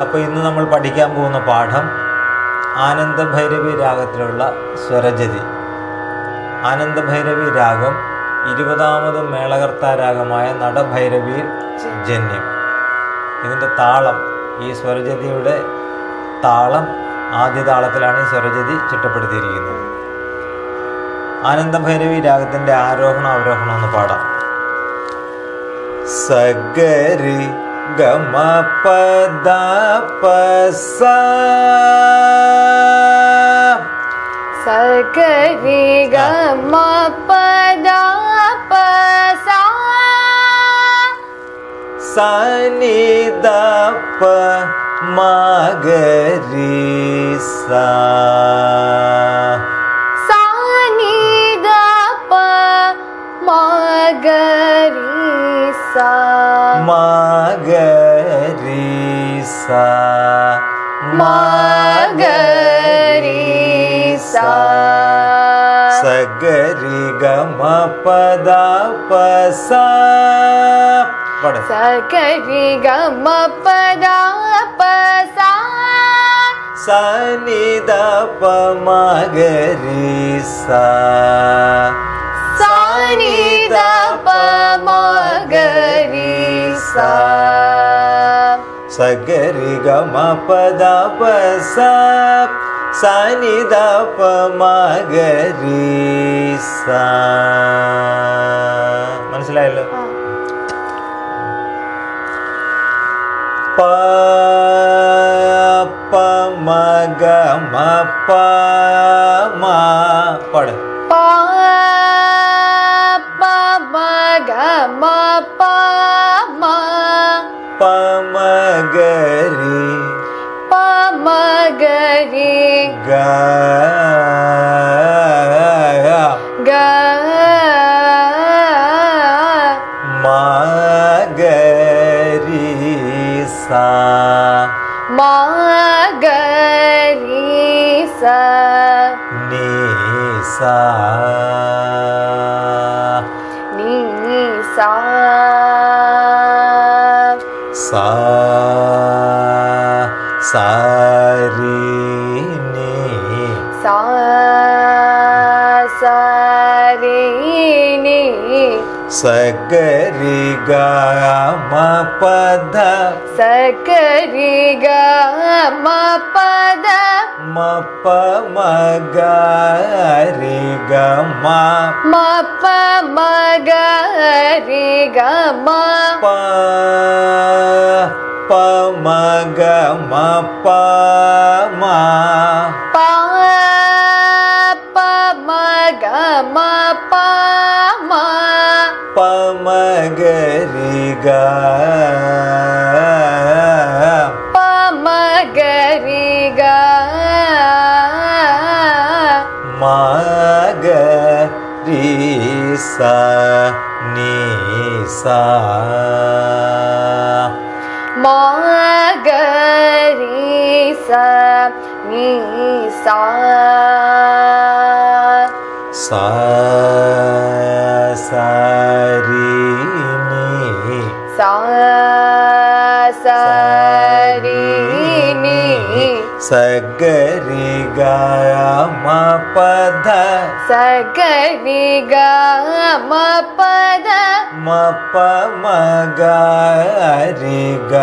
അപ്പോൾ ഇന്ന് നമ്മൾ പഠിക്കാൻ പോകുന്ന പാഠം ആനന്ദഭൈരവി രാഗത്തിലുള്ള സ്വരജതി ആനന്ദഭൈരവി രാഗം ഇരുപതാമത് മേളകർത്താ രാഗമായ നടഭൈരവി ജന്യം. ഇതിന്റെ താളം ഈ സ്വരജതിയുടെ താളം ആദ്യ താളത്തിലാണ് ഈ സ്വരജതി ചിട്ടപ്പെടുത്തിയിരിക്കുന്നത്. ആനന്ദഭൈരവി രാഗത്തിന്റെ ആരോഹണം അവരോഹണം ഒന്ന് പാടാം. സഗരി ग सकरि गमपदपसा। सनिदप मागरि सा मागरीसा। मागरीसा। सगरि सगरी पदा पसा सगरि गदा पसा सनि प मागरी सा पगरि ഗമ പദ പസ സനി ദ പ മഗരി സ സാനി ദ പ മഗരി സ സഗരി ഗമ പദ പസ സനി ദ പ മഗരി സ മനസ്സിലായല്ലോ പ പ മഗ മ പ മ പാട് പ പ മഗ മ പ മ പ पमगरे पगरी पमगरी गया। गीसा சகரி கம பத சகரி கம பத மப்ப மகரி கம மப்ப மகரி கம ப பமக மப்ப மா ப பமக மப்ப மா पमगरिगा। पमगरि गमगरि गग ी निगरी नि സഗരി ഗ മ പദ സകരി ഗ പദ മ മഗരി ഗ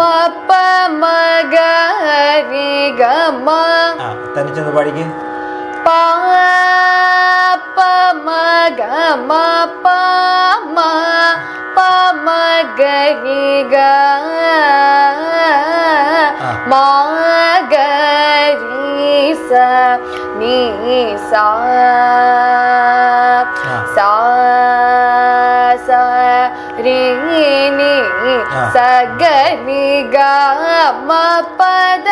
മപ്പ മഗരി പ ഗ മ ആ, തനിച്ചൊന്ന് പാടിക്ക്. പ പ മഗ മ പ മ പ മഗ രി ഗ ആ. മഗ രി സ നീ സ ആ. സ സ രി നീ ആ. സ ഗ രി ഗ മ പദ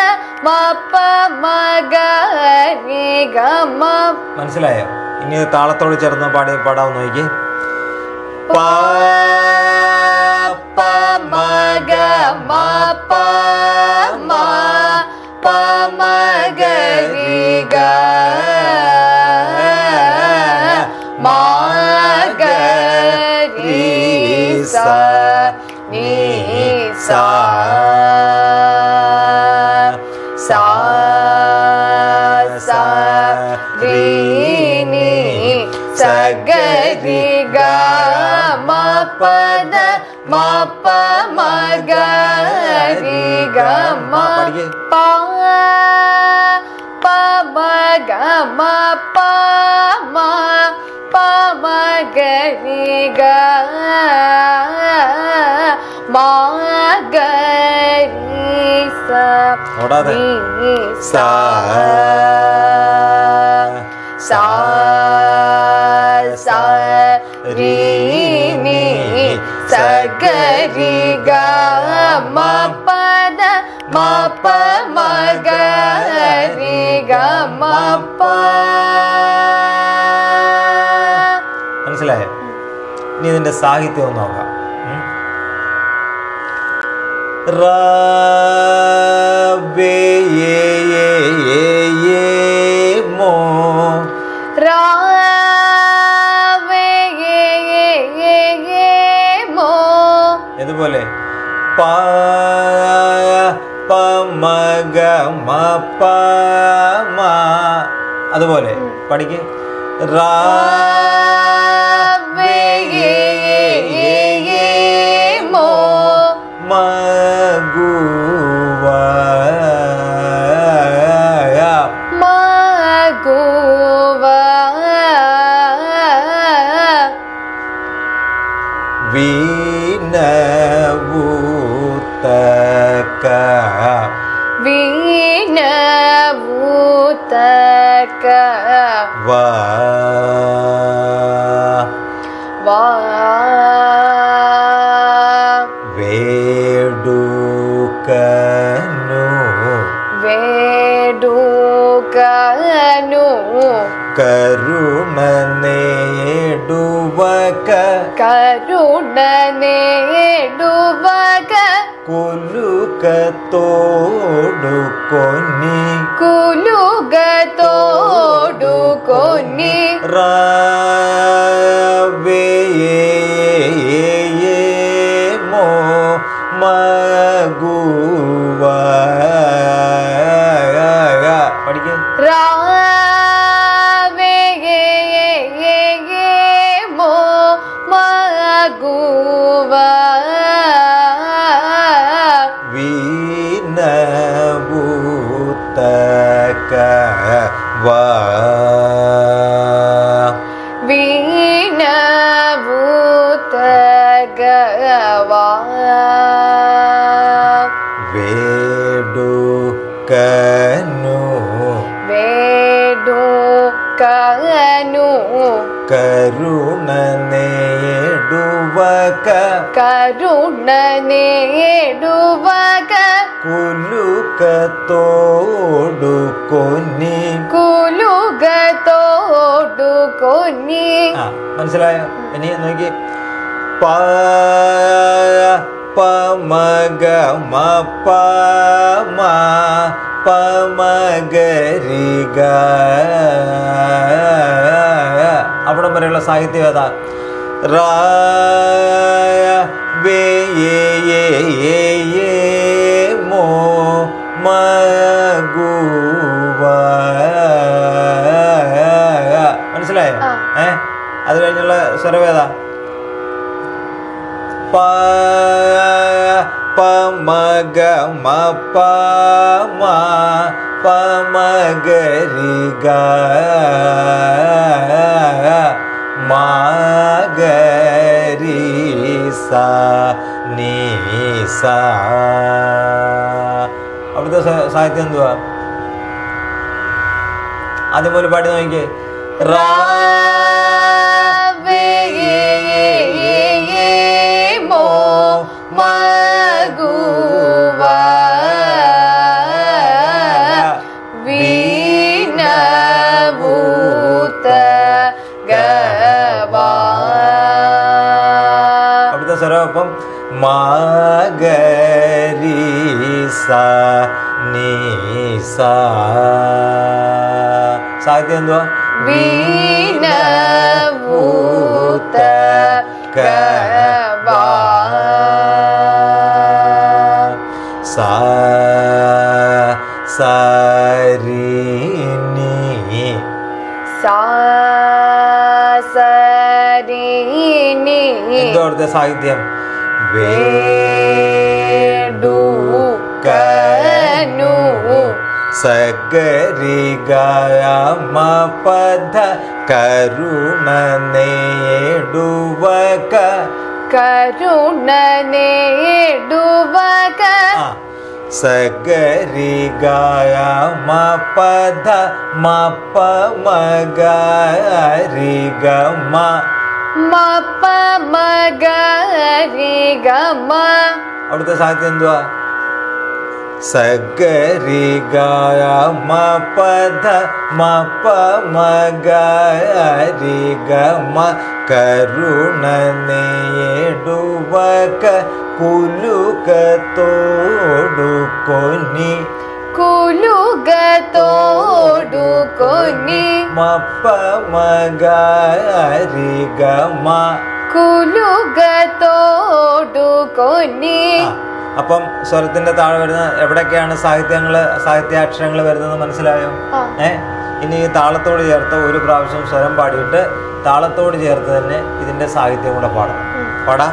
മ പ മഗ രി ഗ മ മനസ്സിലായോ ഇനി താളത്തോട് ചേർന്ന് പാടി പാടാൻ നോക്കി പ മഗ മ പ ri ga ma pa da ma pa ma ga ri ga ma pa pa ma ga ma pa ma pa ma ga ri ga ma ga ri sa ri sa sa മ ഗ രി ഗ മ പ മനസ്സിലായോ? ഇനി ഇതിന്റെ സാഹിത്യം ഒന്ന് നോക്കാം. ഉം. അതുപോലെ പഠിക്ക്. രാവേ വാ. വേടുക്കനു. വേടുകനു കരുണ നേടുവക. കരുണ നേടുവക. gato dukoni kulu gato dukoni rawe കരുണ കരുണനേടുവക കരുണ നേടുവക. കുലുക്കത്തോടു കൊന്നി. കുലുകത്തോടു കൊന്നി. മനസ്സിലായോ? ഇനി നോക്കി. പ പ മ ഗ മ പ മ പ മ ഗ രി ഗ അവിടം വരെയുള്ള സാഹിത്യം ഏതാ? റായ യേ യേ യേ മോ മഗുവ മനസ്സിലായോ. ഏ? അത് കഴിഞ്ഞുള്ള സ്വരം ഏതാ പ പമഗ മ ഗ മ പ മ ഗ രി ഗ മ ഗ രി സ നീ സ അവിടുത്തെ സാഹിത്യം എന്തുവാ? ആദ്യം പോലെ പാടി നോക്കിയേ റാ സാഹിത്യം എന്തുവാ? വീണഭൂതഗവാ സ സരി നീ സാ സരി എന്തോ അവിടുത്തെ സാഹിത്യം? വേടുക്കനു സഗരിഗമ പദ കരുണ നേടുവക കരുണ നേടുവക. സഗരിഗമ പദ മഗരിഗമ మప మగరి గమ అడుగుతా సాహిత్యం ఎందువా సగరి గయ మపద మప మగరి గమ కరుణనేడువక కులుక తోడుకొని കുലുകത്തോടു കൊനി മപ്പ മഗരിഗമ കുലുകത്തോടു കൊനി അപ്പം സ്വരത്തിന്റെ താഴെ വരുന്ന എവിടൊക്കെയാണ് സാഹിത്യങ്ങൾ സാഹിത്യാക്ഷരങ്ങൾ വരുന്നത് മനസ്സിലായോ? ഏ? ഇനി ഈ താളത്തോട് ചേർത്ത് ഒരു പ്രാവശ്യം സ്വരം പാടിയിട്ട് താളത്തോട് ചേർത്ത് തന്നെ ഇതിന്റെ സാഹിത്യം കൂടെ പാടണം പാടാം.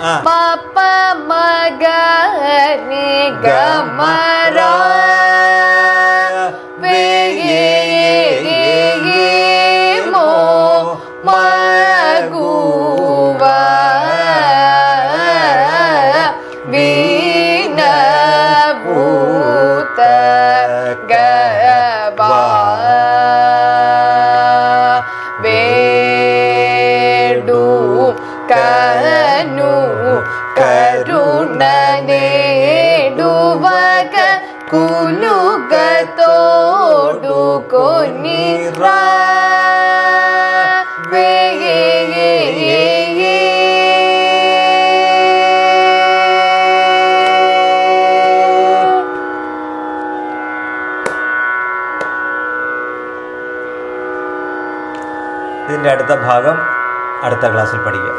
पप पापा गमरा യേ യേ. ഇതിന്റെ അടുത്ത ഭാഗം അടുത്ത ക്ലാസ്സിൽ പഠിക്കാം